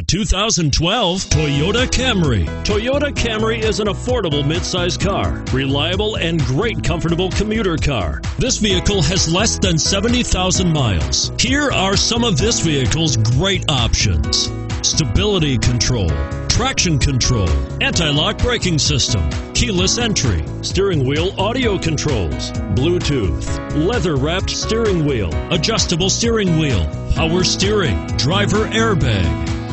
The 2012 Toyota Camry. Toyota Camry is an affordable midsize car, reliable and great comfortable commuter car. This vehicle has less than 70,000 miles. Here are some of this vehicle's great options. Stability control, traction control, anti-lock braking system, keyless entry, steering wheel audio controls, Bluetooth, leather-wrapped steering wheel, adjustable steering wheel, power steering, driver airbag.